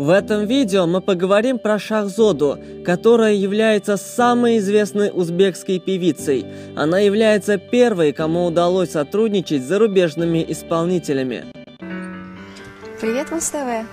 В этом видео мы поговорим про Шахзоду, которая является самой известной узбекской певицей. Она является первой, кому удалось сотрудничать с зарубежными исполнителями. Привет, Муз-ТВ.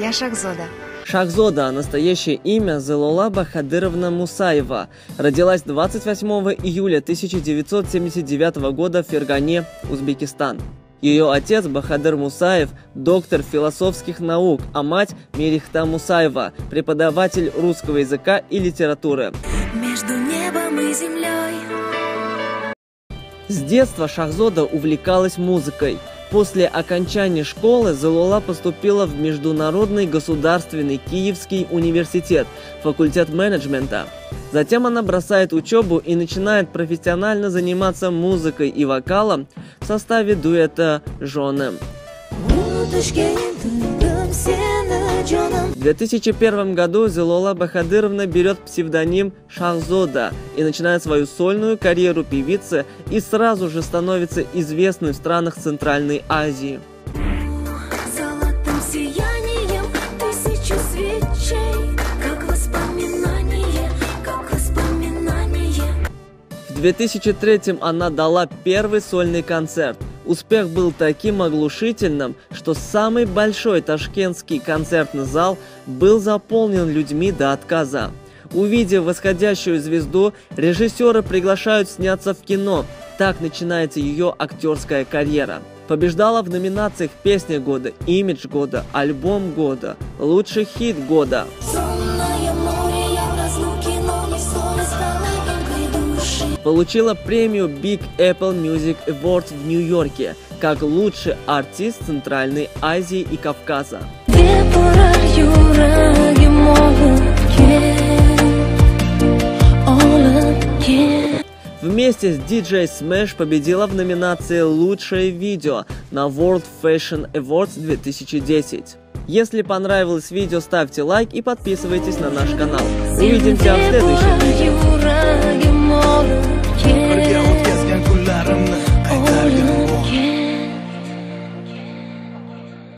Я Шахзода. Шахзода, настоящее имя Зелола Бахадыровна Мусаева, родилась 28 июля 1979 года в Фергане, Узбекистан. Ее отец Бахадыр Мусаев – доктор философских наук, а мать Мерихта Мусаева – преподаватель русского языка и литературы. Между небом и землей. С детства Шахзода увлекалась музыкой – После окончания школы Залула поступила в Международный государственный Киевский университет, факультет менеджмента. Затем она бросает учебу и начинает профессионально заниматься музыкой и вокалом в составе дуэта «Жены». В 2001 году Зелола Бахадыровна берет псевдоним Шахзода и начинает свою сольную карьеру певицы и сразу же становится известной в странах Центральной Азии. В 2003 она дала первый сольный концерт – Успех был таким оглушительным, что самый большой ташкентский концертный зал был заполнен людьми до отказа. Увидев восходящую звезду, режиссеры приглашают сняться в кино. Так начинается ее актерская карьера. Побеждала в номинациях «Песня года», «Имидж года», «Альбом года», «Лучший хит года». Получила премию Big Apple Music Awards в Нью-Йорке как лучший артист Центральной Азии и Кавказа. Вместе с DJ Smash победила в номинации «Лучшее видео» на World Fashion Awards 2010. Если понравилось видео, ставьте лайк и подписывайтесь на наш канал. Увидимся в следующем видео.